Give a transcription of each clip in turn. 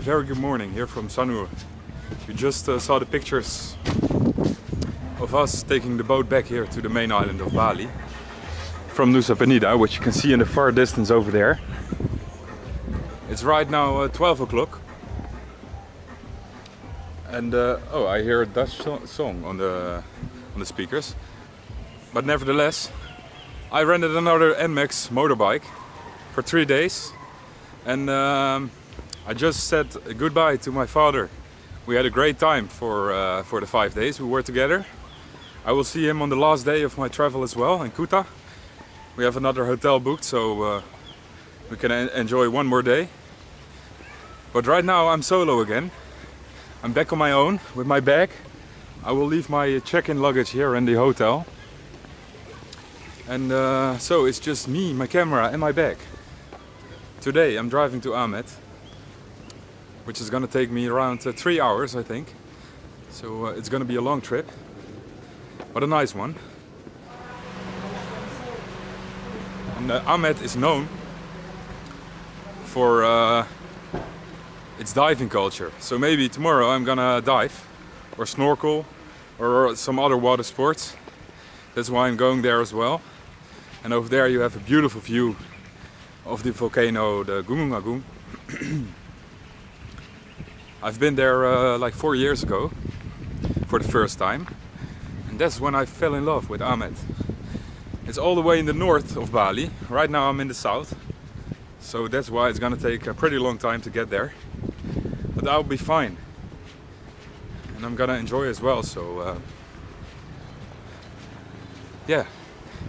Very good morning here from Sanur. You just uh, saw the pictures of us taking the boat back here to the main island of Bali from Nusa Penida, which you can see in the far distance over there. It's right now uh, 12 o'clock. And uh, oh, I hear a Dutch so song on the on the speakers. But nevertheless, I rented another NMAX motorbike for three days, and um, I just said goodbye to my father. We had a great time for uh, for the five days we were together. I will see him on the last day of my travel as well in Kuta. We have another hotel booked, so uh, we can enjoy one more day. But right now I'm solo again. I'm back on my own with my bag. I will leave my check-in luggage here in the hotel. And uh, so it's just me, my camera and my bag. Today I'm driving to Amed, which is gonna take me around uh, three hours I think. So uh, it's gonna be a long trip, but a nice one. And uh, Amed is known for its diving culture. So maybe tomorrow I'm gonna dive or snorkel or some other water sports. That's why I'm going there as well. And over there you have a beautiful view of the volcano, the Gunung Agung. I've been there uh, like four years ago for the first time. And that's when I fell in love with Amed. It's all the way in the north of Bali. Right now I'm in the south. So that's why it's gonna take a pretty long time to get there. But I'll be fine. And I'm gonna enjoy as well, so... Uh, yeah,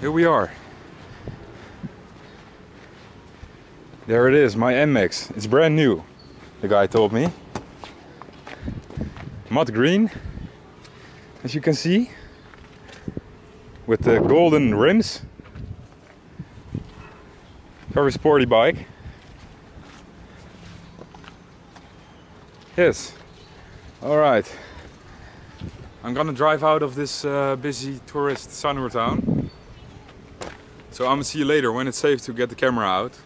here we are. There it is, my MX. It's brand new, the guy told me. Mud green, as you can see. With the golden rims. Very sporty bike. Yes. Alright. I'm gonna drive out of this uh, busy tourist Sanur town. So I'm gonna see you later when it's safe to get the camera out.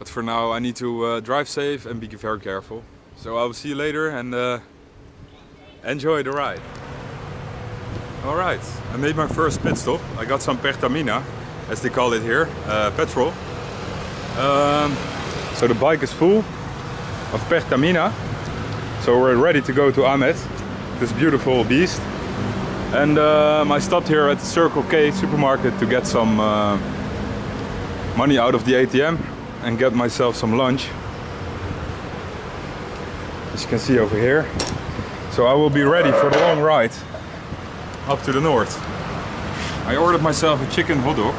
But for now I need to uh, drive safe and be very careful. So I will see you later and uh, enjoy the ride. Alright, I made my first pit stop. I got some Pertamina, as they call it here, uh, petrol. Um, so the bike is full of Pertamina. So we're ready to go to Amed, this beautiful beast. And um, I stopped here at the Circle K supermarket to get some uh, money out of the ATM and get myself some lunch. As you can see over here. So I will be ready for the long ride up to the north. I ordered myself a chicken hot dog.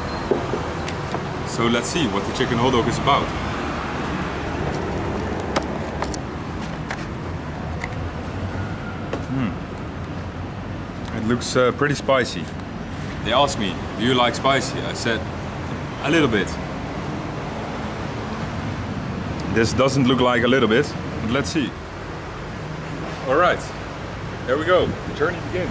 So let's see what the chicken hot dog is about. Hmm. It looks uh, pretty spicy. They asked me, do you like spicy? I said, a little bit. This doesn't look like a little bit, but let's see. All right, there we go. The journey begins.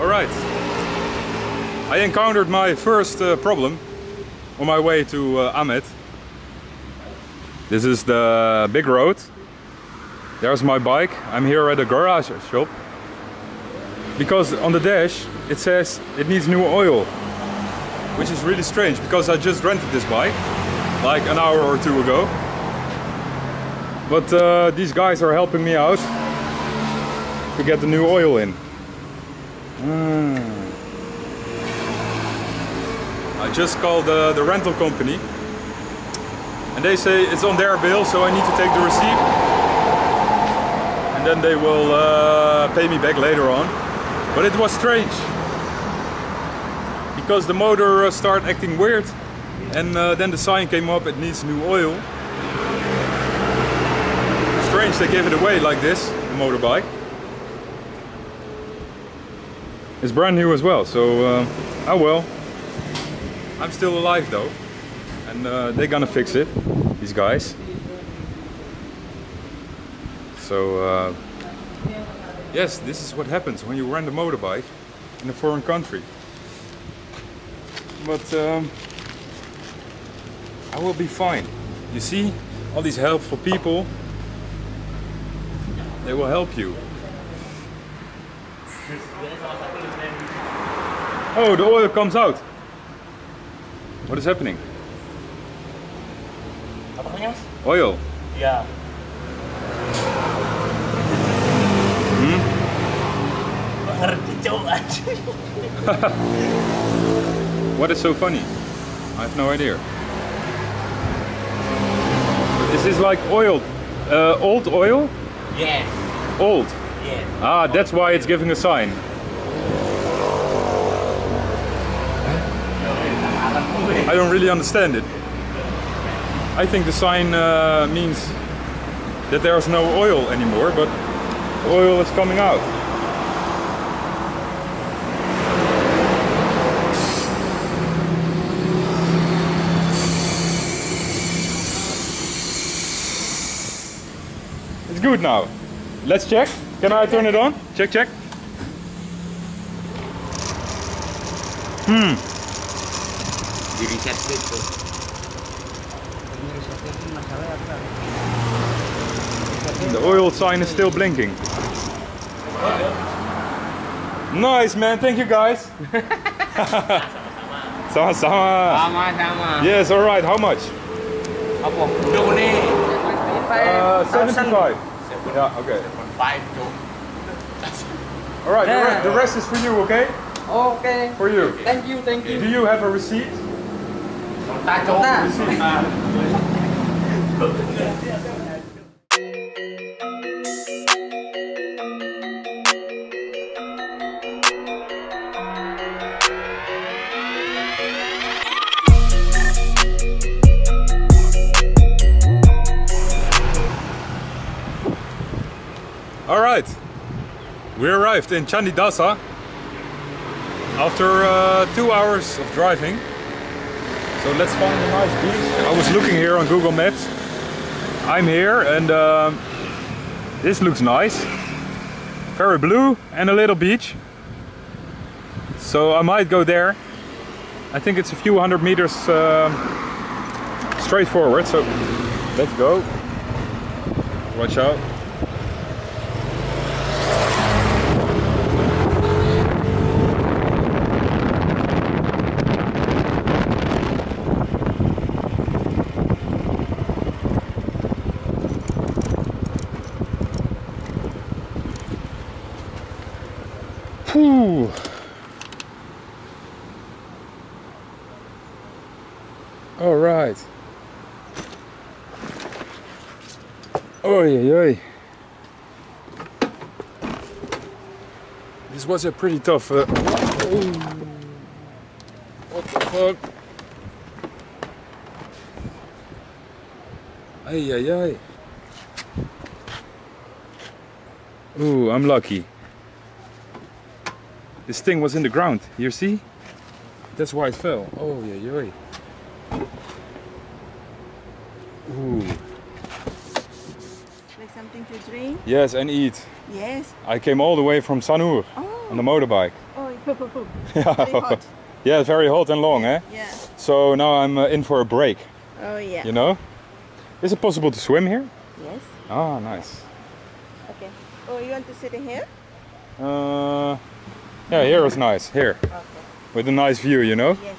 All right. I encountered my first uh, problem on my way to uh, Amed. This is the big road. There's my bike. I'm here at a garage shop. Because on the dash it says it needs new oil. Which is really strange because I just rented this bike like an hour or two ago. But uh, these guys are helping me out to get the new oil in. Mm. I just called the, the rental company and they say it's on their bill so I need to take the receipt and then they will uh, pay me back later on. But it was strange because the motor uh, started acting weird and uh, then the sign came up it needs new oil. Strange they gave it away like this, the motorbike. It's brand new as well, so uh, oh well. I'm still alive though, and uh, they're gonna fix it, these guys. So uh, yes, this is what happens when you rent a motorbike. in a foreign country. But um, I will be fine. You see, all these helpful people, they will help you. Oh, the oil comes out. What is happening? Oil. Ya. Hmm? Nggak ngerti cowok aja. What is so funny? I have no idea. This is like oil? Uh, old oil? Yes. Old. Yes. Ah, that's why it's giving a sign. I don't really understand it. I think the sign uh, means that there's no oil anymore, but oil is coming out. Good now. Let's check. Can I turn it on? Check, check. Reset itu. The oil sign is still blinking. Nice man, thank you guys. Sama-sama. Sama-sama. Yes, alright, how much? Apa? Udah nih. Uh, 75. Yeah, okay. Five tuh. Alright, the, re- Yeah. the rest is for you, okay? Okay. For you. Thank you, thank you. Do you have a receipt? Tak cowok. Nah. Receipt. Ah. we arrived in Candidasa after uh, two hours of driving. So let's find a nice beach. I was looking here on Google Maps. I'm here and um, this looks nice. Very blue and a little beach. So I might go there. I think it's a few hundred meters um, straight forward. So let's go. Watch out. Whew. All right. Oy, oy, oy. This was a pretty tough. Uh, oh. What the fuck? Ay, ay, ay. Ooh, I'm lucky. This thing was in the ground, you see? That's why it fell. Oh, yeah, yeah. Ooh. Like something to drink? Yes, and eat. Yes. I came all the way from Sanur Oh. On the motorbike. Oh, very hot. yeah, very hot and long, eh? Yeah. So now I'm uh, in for a break, Oh, yeah. you know? Is it possible to swim here? Yes. Ah, nice. Okay. Oh, you want to sit in here? Uh, yeah, here is nice. Here, Okay. with a nice view, you know? Yes.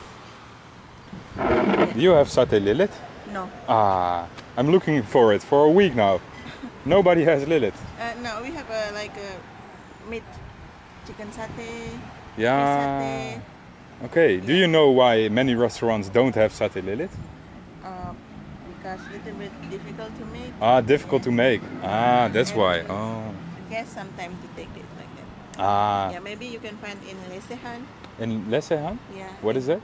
Do you have satay lilit? No. Ah, I'm looking for it for a week now. Nobody has lilit. Uh, no, we have a like a meat, chicken satay, Yeah. satay. Okay. Do you know why many restaurants don't have satay lilit? Uh, because little bit difficult to make. Ah, difficult to make. Ah, that's why. Oh. Guess sometime to take it like that. Ah, Yeah, maybe you can find in Lesehan. in Lesehan? Yeah. What is that?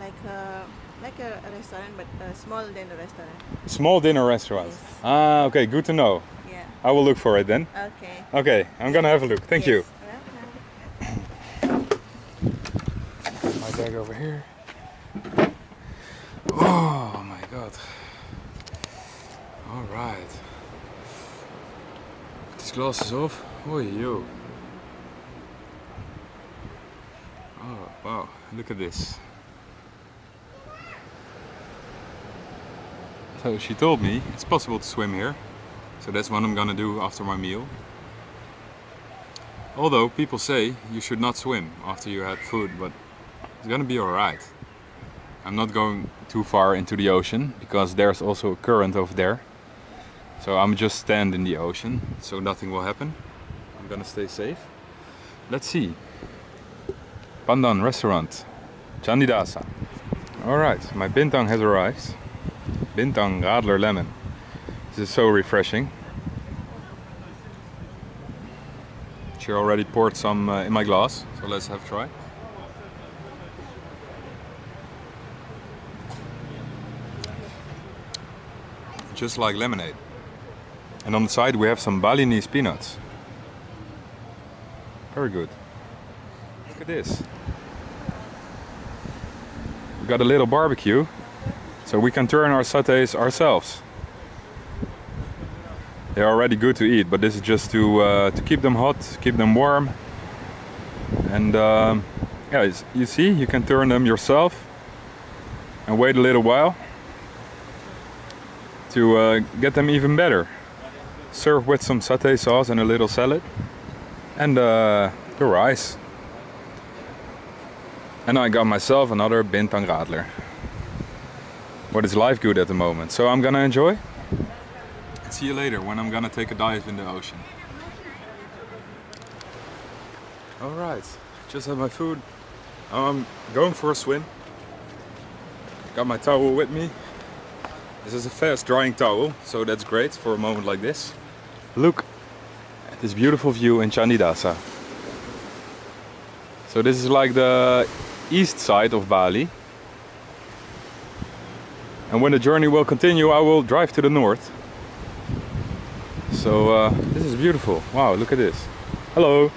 Like a like a, a restaurant, but uh, small than a restaurant. Small dinner restaurants. Yes. Ah, okay. Good to know. Yeah. I will look for it then. Okay. Okay, I'm gonna have a look. Thank you. Yes. Welcome. My bag over here. Oh my god. All right. Put these glasses off. Oh yo. Look at this. So she told me it's possible to swim here. So that's what I'm gonna do after my meal. Although people say you should not swim after you had food, but it's gonna be alright. I'm not going too far into the ocean because there's also a current over there. So I'm just stand in the ocean, so nothing will happen. I'm gonna stay safe. Let's see. Pandan restaurant, Candidasa. Alright, my bintang has arrived. Bintang Radler lemon. This is so refreshing. She already poured some uh, in my glass, so let's have a try. Just like lemonade. And on the side we have some Balinese peanuts. Very good. Look at this. We got a little barbecue, so we can turn our satays ourselves. They're already good to eat, but this is just to uh, to keep them hot, keep them warm. And um, yeah, you see, you can turn them yourself and wait a little while to uh, get them even better. Serve with some satay sauce and a little salad, and uh, the rice. And I got myself another bintang radler. What is life good at the moment? So I'm gonna enjoy. See you later when I'm gonna take a dive in the ocean. Alright, just had my food. I'm going for a swim. Got my towel with me. This is a fast drying towel, so that's great for a moment like this. Look at this beautiful view in Candidasa. So this is like the east side of Bali. And when the journey will continue, I will drive to the north. So uh, this is beautiful. Wow, look at this. Hello.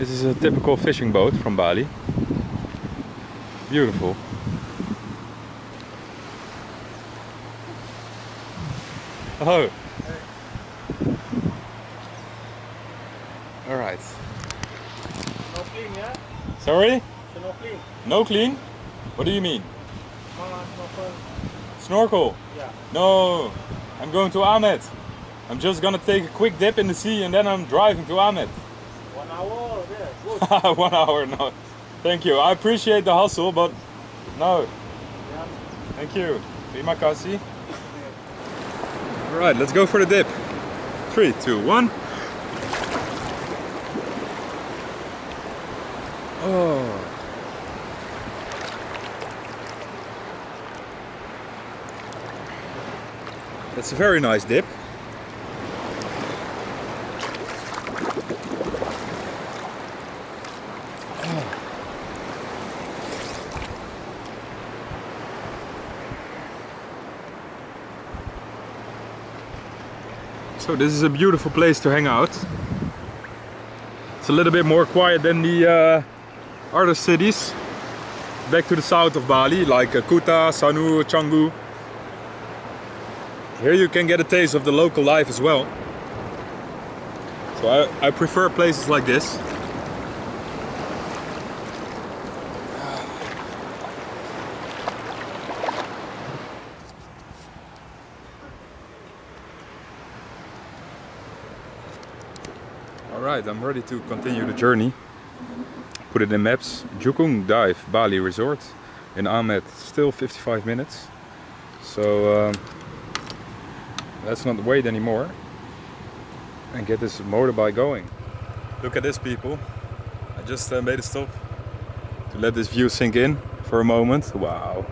This is a typical fishing boat from Bali. Beautiful. Oh. All right. Snorkeling ya. Sorry? Snorkeling. No clean? What do you mean? Snorkel. Snorkel? Yeah. No, I'm going to Amed. I'm just gonna take a quick dip in the sea and then I'm driving to Amed. One hour. Yeah. Good. One hour, no. Thank you. I appreciate the hustle, but no. Yeah. Thank you. Terima kasih. Alright, let's go for the dip. Three, two, one. Oh. That's a very nice dip. So this is a beautiful place to hang out. It's a little bit more quiet than the uh, other cities back to the south of Bali, like uh, Kuta, Sanu, Canggu. Here you can get a taste of the local life as well. So I, I prefer places like this. Alright, I'm ready to continue the journey. Put it in maps. Jukung Dive Bali Resort in Amed, still 55 minutes. So um, let's not wait anymore and get this motorbike going. Look at this, people. I just uh, made a stop to let this view sink in for a moment. Wow.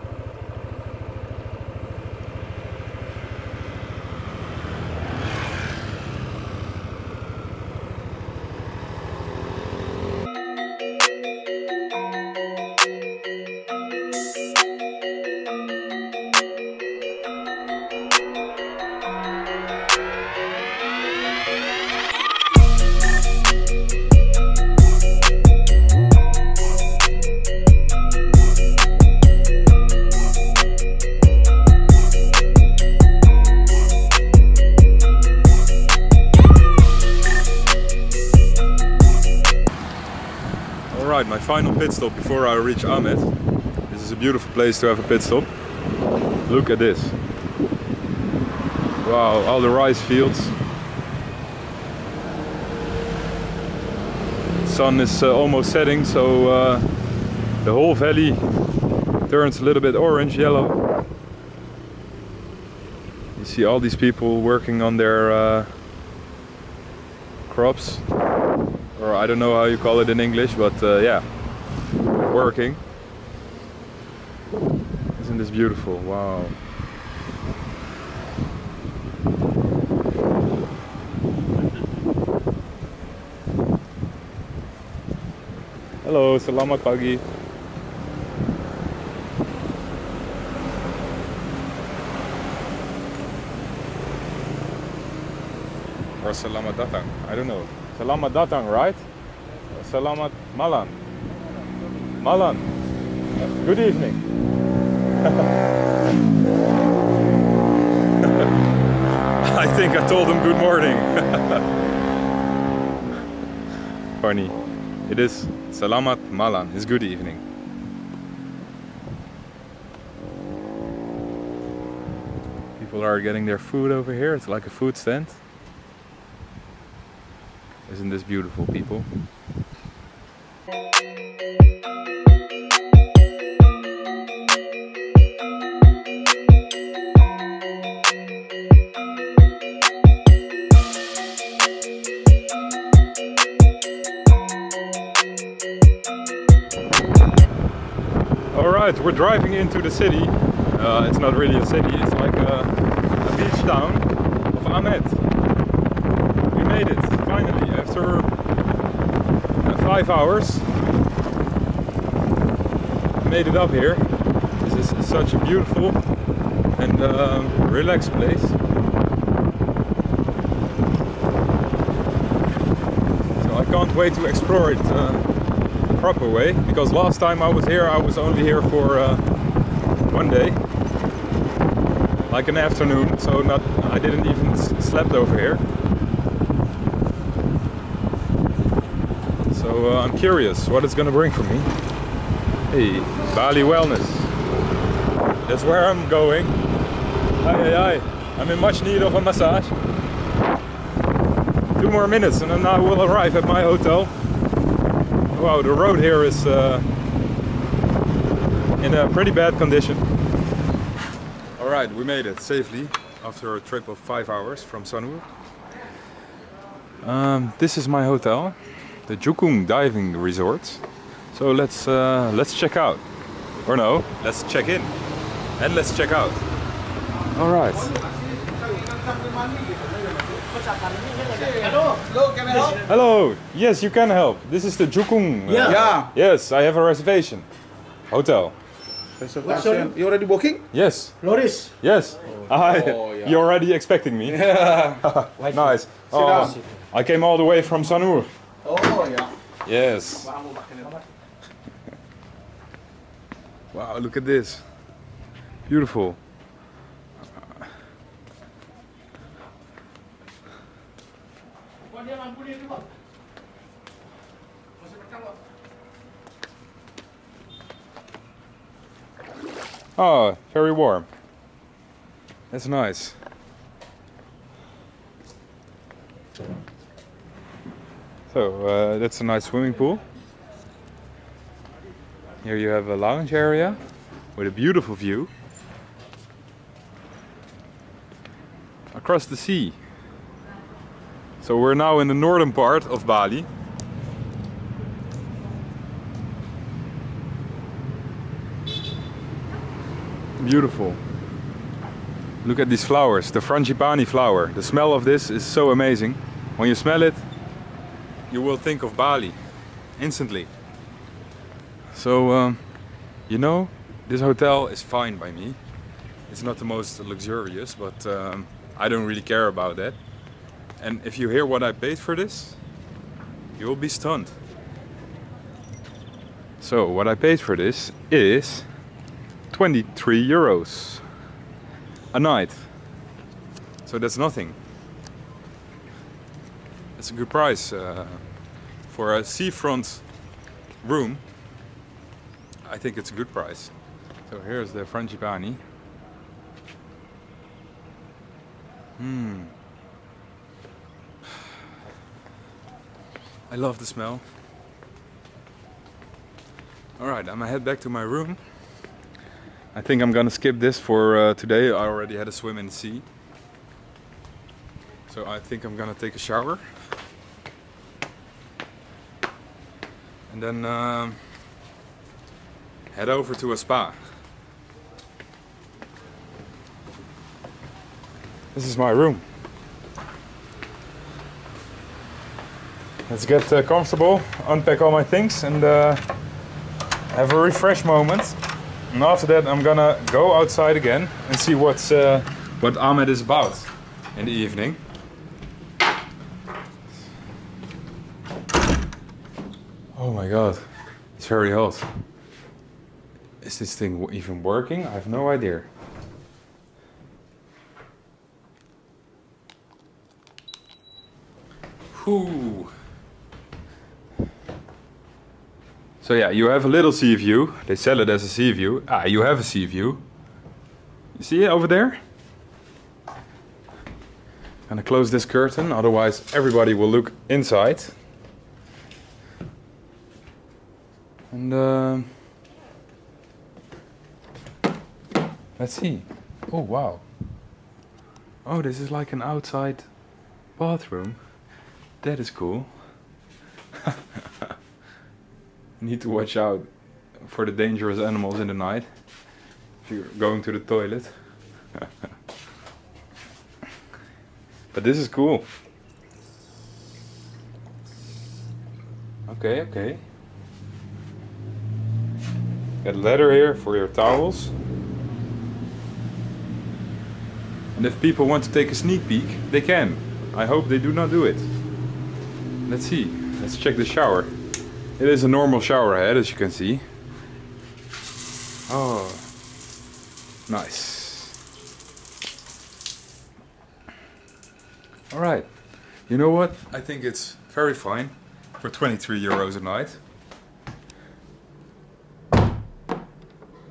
Final pit stop before I reach Amed. This is a beautiful place to have a pit stop. Look at this. Wow, all the rice fields. Sun is uh, almost setting, so uh, the whole valley turns a little bit orange, yellow. You see all these people working on their uh, crops, or I don't know how you call it in English, but uh, yeah, working. Isn't this beautiful? Wow. Hello, selamat pagi. Or selamat datang. I don't know. Selamat datang, right? Selamat malam. Malam. Good evening. I think I told him good morning. Funny. It is Selamat Malam. It's good evening. People are getting their food over here. It's like a food stand. Isn't this beautiful, people? All right, we're driving into the city. Uh, it's not really a city, it's like a, a beach town of Amed. We made it finally after five hours. Made it up here. This is such a beautiful and um, relaxed place. So I can't wait to explore it. Uh, proper way because last time I was here I was only here for uh, one day like an afternoon so not I didn't even slept over here uh, I'm curious what it's gonna bring for me. Hey Bali Wellness. That's where I'm going. Hi hi hi. I'm in much need of a massage. Two more minutes and then I will arrive at my hotel. Wow, the road here is uh, in a pretty bad condition. All right, we made it safely after a trip of five hours from Sanur. Um, this is my hotel, the Jukung Diving Resort. So let's uh, let's check out, or no, let's check in, and let's check out. All right. Hello. Hello. Yes, you can help. This is the Jukung. uh, Yeah. Yeah. Yes, I have a reservation. Hotel. Reservation. You already booking? Yes. Loris. Yes. Hi. Oh, yeah. You're already expecting me. Yeah. nice. Oh, down. I came all the way from Sanur. Oh yeah. Yes. Wow, look at this. Beautiful. Oh, very warm. That's nice. So, uh, that's a nice swimming pool. Here you have a lounge area with a beautiful view across the sea. So we're now in the northern part of Bali. Beautiful. Look at these flowers, the frangipani flower. The smell of this is so amazing. When you smell it, you will think of Bali instantly. So, um, you know, this hotel is fine by me. It's not the most luxurious, but um, I don't really care about that. And if you hear what I paid for this, you will be stunned. So, what I paid for this is 23 euros a night. So that's nothing. It's a good price uh, for a seafront room. I think it's a good price. So here's the frangipani. Hmm. I love the smell. Alright, I'm gonna head back to my room. I think I'm gonna skip this for uh, today. I already had a swim in the sea. So I think I'm gonna take a shower. And then um, head over to a spa. This is my room. Let's get uh, comfortable, unpack all my things, and uh, have a refresh moment. And after that, I'm gonna go outside again and see what's uh, what Amed is about in the evening. My god, it's very hot. Is this thing even working? I have no idea. Whew. So yeah, you have a little sea view. They sell it as a sea view. Ah, you have a sea view. You see it over there? Gonna close this curtain, otherwise everybody will look inside. And um, let's see. Oh wow. Oh, this is like an outside bathroom. That is cool. Need to watch out for the dangerous animals in the night if you're going to the toilet. but this is cool. Okay, okay. Got leather here for your towels. And if people want to take a sneak peek, they can. I hope they do not do it. Let's see. Let's check the shower. It is a normal shower head, as you can see. Oh, nice. All right. You know what? I think it's very fine for 23 euros a night.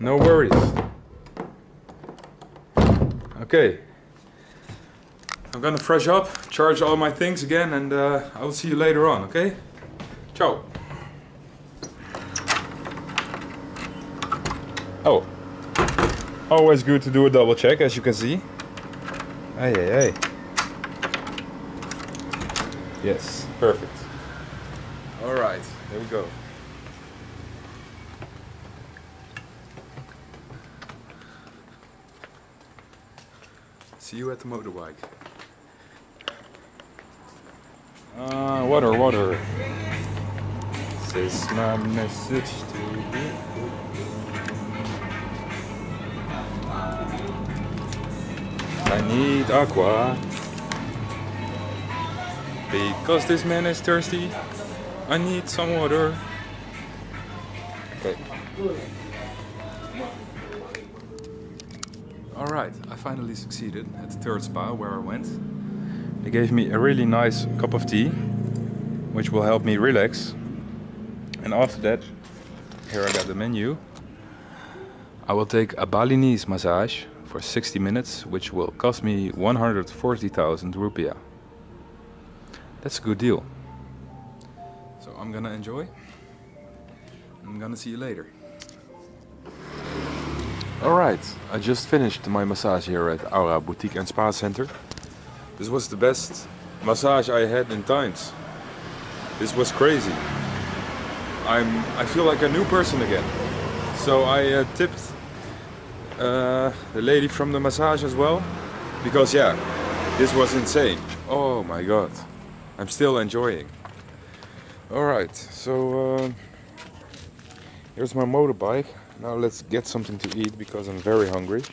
No worries. Okay. I'm gonna fresh up, charge all my things again, and uh, I will see you later on, okay? Ciao. Oh. Always good to do a double check, as you can see. Hey, hey, hey. Yes, perfect. Alright, here we go. See you at the motorbike. Uh, water, water. This is my message to you. I need aqua. Because this man is thirsty. I need some water. Okay. Alright, I finally succeeded at the third spa where I went. They gave me a really nice cup of tea, which will help me relax. And after that, here I got the menu. I will take a Balinese massage for 60 minutes, which will cost me 140,000 rupiah. That's a good deal. So I'm gonna enjoy. I'm gonna see you later. Alright, I just finished my massage here at Aura Boutique and Spa Center. This was the best massage I had in times. This was crazy. I'm I feel like a new person again. So I uh, tipped uh, the lady from the massage as well because yeah, this was insane. Oh my god. I'm still enjoying. Alright, so uh, here's my motorbike. Now let's get something to eat because I'm very hungry.